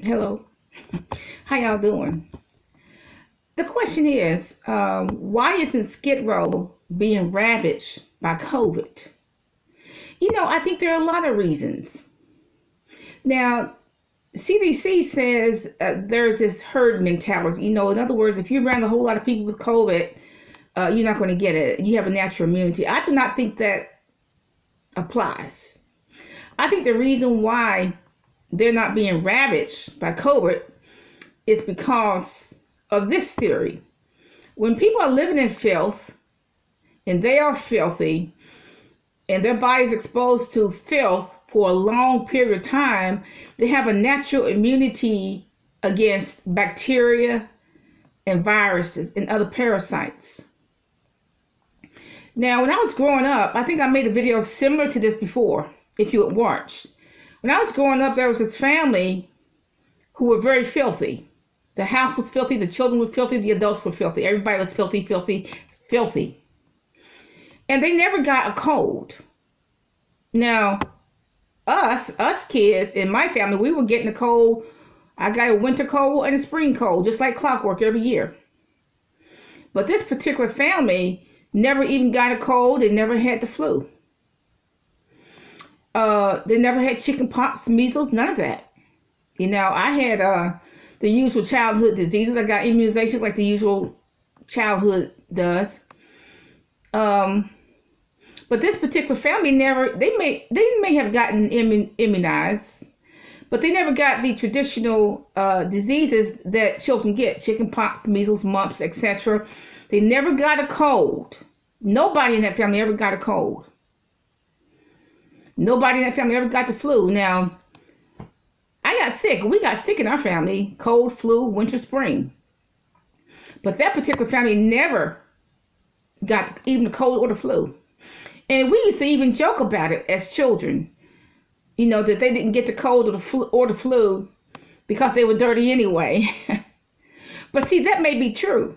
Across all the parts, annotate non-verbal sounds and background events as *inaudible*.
Hello. How y'all doing? The question is, um, why isn't Skid Row being ravaged by COVID? You know, I think there are a lot of reasons. Now, CDC says uh, there's this herd mentality. You know, in other words, if you're around a whole lot of people with COVID, uh, you're not going to get it. You have a natural immunity. I do not think that applies. I think the reason why they're not being ravaged by COVID is because of this theory. When people are living in filth and they are filthy and their body's exposed to filth for a long period of time, they have a natural immunity against bacteria and viruses and other parasites. Now, when I was growing up, I think I made a video similar to this before, if you had watched. When I was growing up, there was this family who were very filthy. The house was filthy, the children were filthy, the adults were filthy. Everybody was filthy, filthy, filthy. And they never got a cold. Now, us, us kids in my family, we were getting a cold. I got a winter cold and a spring cold, just like clockwork every year. But this particular family never even got a cold. They never had the flu. Uh, they never had chicken pox, measles, none of that. You know, I had uh, the usual childhood diseases. I got immunizations like the usual childhood does. Um, but this particular family never they may they may have gotten immunized, but they never got the traditional uh, diseases that children get: chicken pox, measles, mumps, etc. They never got a cold. Nobody in that family ever got a cold. Nobody in that family ever got the flu. Now, I got sick. We got sick in our family: cold, flu, winter, spring. But that particular family never got even the cold or the flu. And we used to even joke about it as children, you know, that they didn't get the cold or the flu, or the flu because they were dirty anyway. *laughs* but see, that may be true.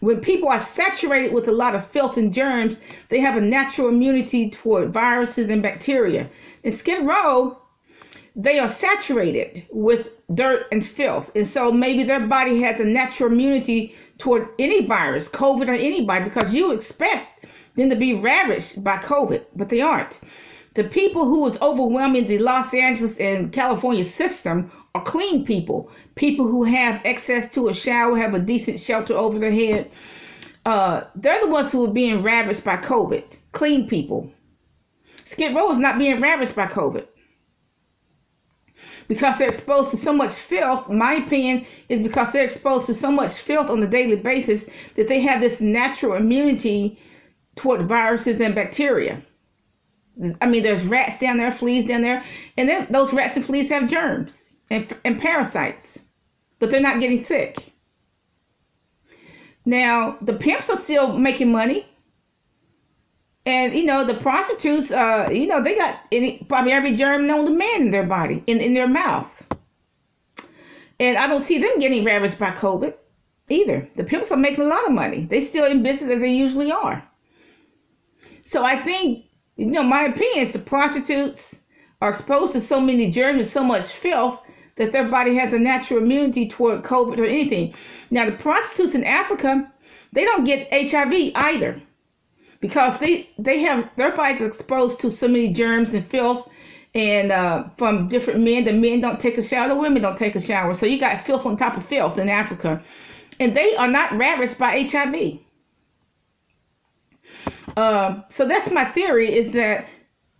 When people are saturated with a lot of filth and germs, they have a natural immunity toward viruses and bacteria. In Skid Row, they are saturated with dirt and filth. And so maybe their body has a natural immunity toward any virus, COVID or anybody, because you expect them to be ravaged by COVID, but they aren't. The people who is overwhelming the Los Angeles and California system are clean people, people who have access to a shower, have a decent shelter over their head. Uh, they're the ones who are being ravaged by COVID. Clean people. Skid Row is not being ravaged by COVID because they're exposed to so much filth. My opinion is because they're exposed to so much filth on a daily basis that they have this natural immunity toward viruses and bacteria. I mean, there's rats down there, fleas down there, and then those rats and fleas have germs and, and parasites, but they're not getting sick. Now, the pimps are still making money. And, you know, the prostitutes, uh, you know, they got any, probably every germ known to man in their body, in, in their mouth. And I don't see them getting ravaged by COVID either. The pimps are making a lot of money. they're still in business as they usually are. So I think, you know, my opinion is the prostitutes are exposed to so many germs and so much filth that their body has a natural immunity toward COVID or anything. Now, the prostitutes in Africa, they don't get HIV either because they they have their bodies exposed to so many germs and filth and uh, from different men. The men don't take a shower, the women don't take a shower. So you got filth on top of filth in Africa, and they are not ravaged by HIV. Um, so that's my theory is that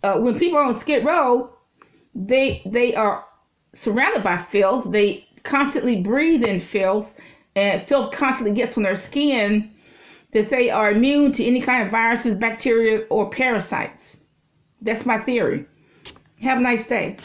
uh, when people are on Skid Row, they they are surrounded by filth. They constantly breathe in filth, and filth constantly gets on their skin. That they are immune to any kind of viruses, bacteria, or parasites. That's my theory. Have a nice day.